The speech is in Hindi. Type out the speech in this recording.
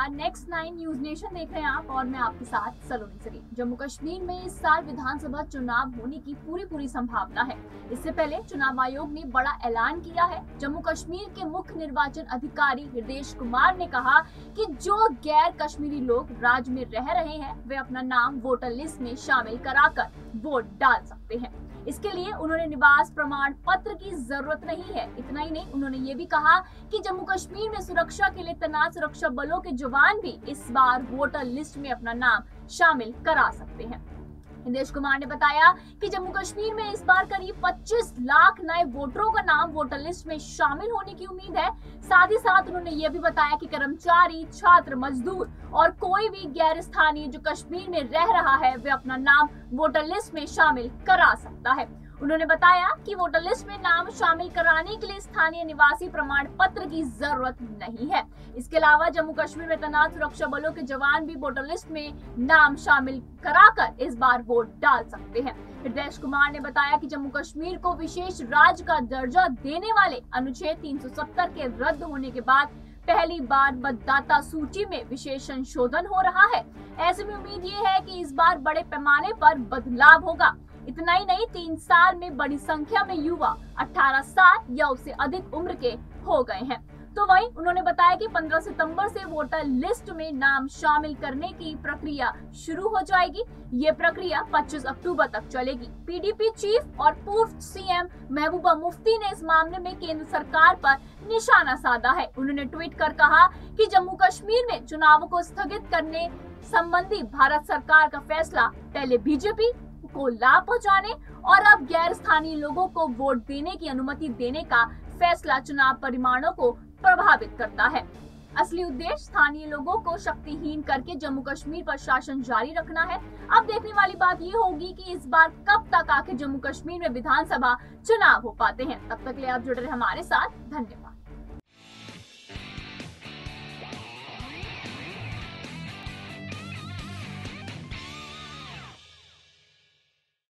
एक्स नाइन न्यूज़ नेशन देख रहे हैं आप और मैं आपके साथ सलोनी सरी जम्मू कश्मीर में इस साल विधानसभा चुनाव होने की पूरी पूरी संभावना है। इससे पहले चुनाव आयोग ने बड़ा ऐलान किया है। जम्मू कश्मीर के मुख्य निर्वाचन अधिकारी हृदेश कुमार ने कहा कि जो गैर कश्मीरी लोग राज्य में रह रहे हैं, वे अपना नाम वोटर लिस्ट में शामिल कराकर वोट डाल सकते हैं। इसके लिए उन्होंने निवास प्रमाण पत्र की ज़रूरत नहीं है। इतना ही नहीं, उन्होंने ये भी कहा कि जम्मू कश्मीर में सुरक्षा के लिए तैनात सुरक्षा बलों के जवान भी इस बार वोटर लिस्ट में अपना नाम शामिल करा सकते हैं। हिंदेश कुमार ने बताया कि जम्मू कश्मीर में इस बार करीब 25 लाख नए वोटरों का नाम वोटर लिस्ट में शामिल होने की उम्मीद है। साथ ही साथ उन्होंने ये भी बताया कि कर्मचारी, छात्र, मजदूर और कोई भी गैर स्थानीय जो कश्मीर में रह रहा है, वे अपना नाम वोटर लिस्ट में शामिल करा सकता है। उन्होंने बताया कि वोटर लिस्ट में नाम शामिल कराने के लिए स्थानीय निवासी प्रमाण पत्र की ज़रूरत नहीं है। इसके अलावा जम्मू कश्मीर में तैनात सुरक्षा बलों के जवान भी वोटर लिस्ट में नाम शामिल कराकर इस बार वोट डाल सकते हैं। हृदय कुमार ने बताया कि जम्मू कश्मीर को विशेष राज्य का दर्जा देने वाले अनुच्छेद 370 के रद्द होने के बाद पहली बार मतदाता सूची में विशेष संशोधन हो रहा है। ऐसे में उम्मीद ये है कि इस बार बड़े पैमाने पर बदलाव होगा। इतना ही नहीं, तीन साल में बड़ी संख्या में युवा 18 साल या उससे अधिक उम्र के हो गए हैं। तो वहीं उन्होंने बताया कि 15 सितंबर से वोटर लिस्ट में नाम शामिल करने की प्रक्रिया शुरू हो जाएगी। ये प्रक्रिया 25 अक्टूबर तक चलेगी। पीडीपी चीफ और पूर्व सीएम महबूबा मुफ्ती ने इस मामले में केंद्र सरकार पर निशाना साधा है। उन्होंने ट्वीट कर कहा कि जम्मू कश्मीर में चुनावों को स्थगित करने संबंधी भारत सरकार का फैसला पहले बीजेपी को लाभ पहुँचाने और अब गैर स्थानीय लोगों को वोट देने की अनुमति देने का फैसला चुनाव परिमाणों को प्रभावित करता है। असली उद्देश्य स्थानीय लोगों को शक्तिहीन करके जम्मू कश्मीर पर शासन जारी रखना है। अब देखने वाली बात ये होगी कि इस बार कब तक आके जम्मू कश्मीर में विधानसभा चुनाव हो पाते हैं। तब तक ले आप जुड़े रहे हमारे साथ। धन्यवाद।